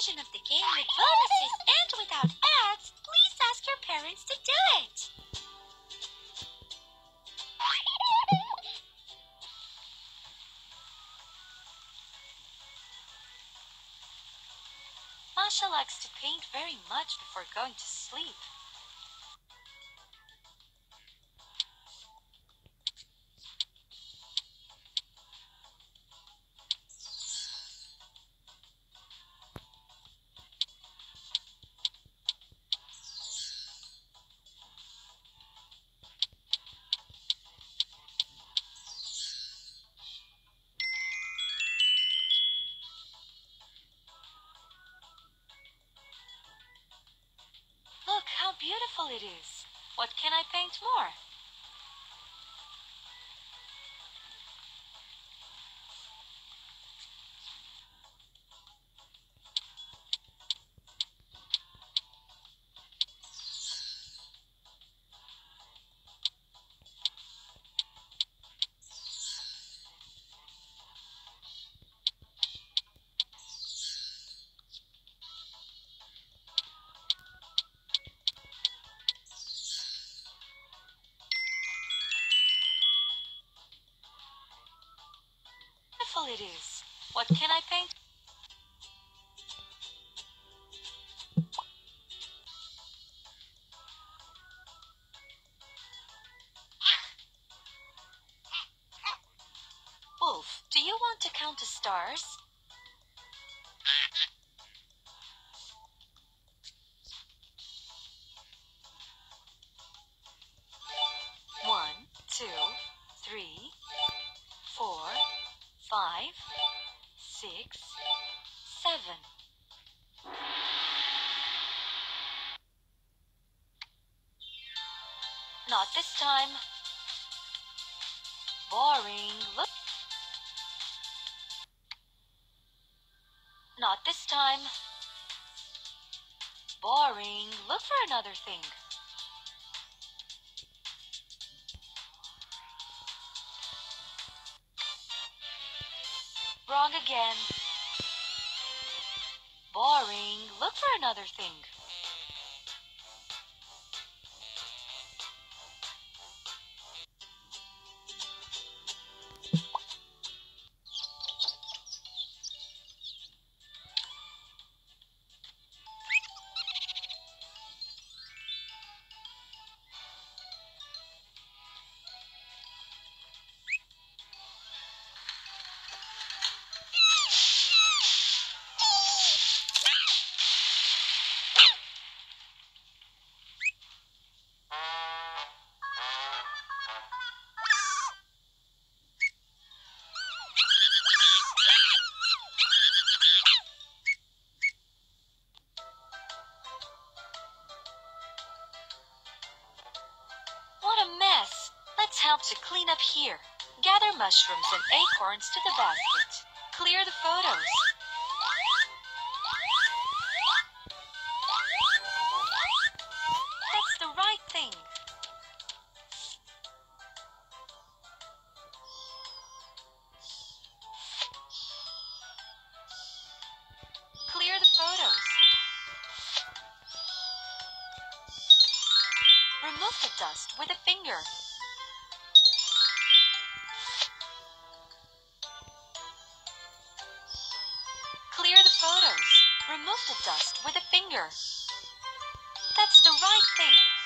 version of the game with bonuses and without ads, please ask your parents to do it. Masha likes to paint very much before going to sleep. Beautiful it is. What can I paint more? Beautiful it is. What can I paint? Wolf, do you want to count the stars? Five, six, seven. Not this time. Boring. Look. Not this time. Boring. Look for another thing. Wrong again. Boring. Look for another thing. Help to clean up here. Gather mushrooms and acorns to the basket. Clear the photos. That's the right thing. Clear the photos. Remove the dust with a finger. Remove the dust with a finger. That's the right thing.